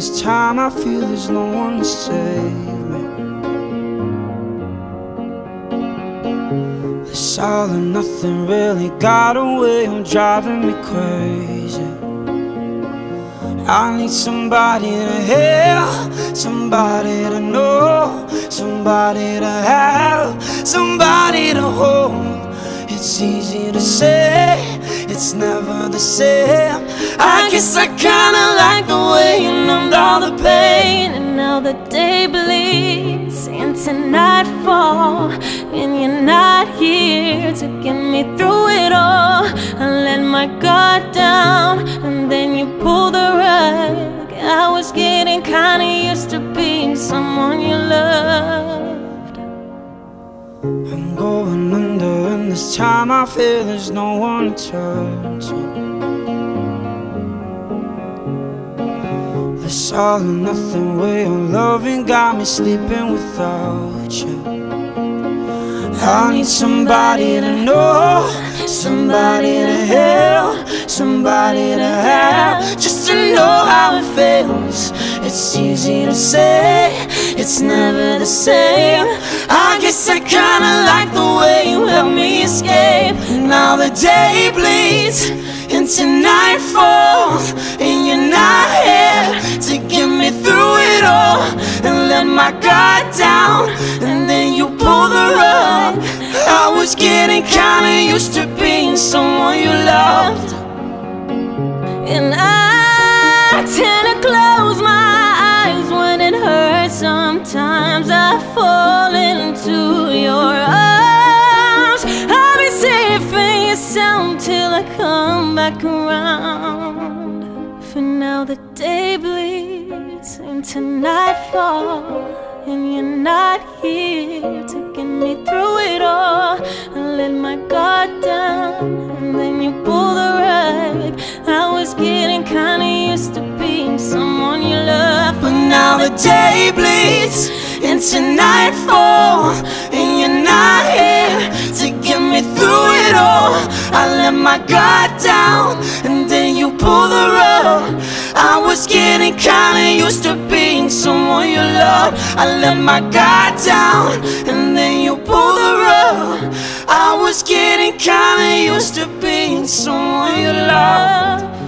this time I feel there's no one to save me. This all or nothing really got away. I'm driving me crazy. I need somebody to help, somebody to know, somebody to have, somebody to hold. It's easy to say, it's never the same. I guess I kinda like the way you numbed all the pain, and now the day bleeds into nightfall, and you're not here to get me through it all. I let my guard down, and then you pull the rug I was getting kinda used to being someone you loved this time I feel there's no one to turn to This all or nothing way of loving got me sleeping without you I need somebody to know, somebody to help, somebody to have, just to know how it feels. It's easy to say, it's never the same. I guess I kinda like Now the day bleeds into nightfall, and you're not here to get me through it all and let my guard down, and then you pull the rug. I was getting kinda used to being someone you loved, and I back around. For now, the day bleeds into nightfall, and you're not here to get me through it all. I let my guard down, and then you pull the rug. I was getting kinda used to being someone you love, but now the day bleeds into nightfall, and you're not here all. I let my guard down, and then you pull the rug. I was getting kinda used to being someone you love. I let my guard down, and then you pull the rug. I was getting kinda used to being someone you love.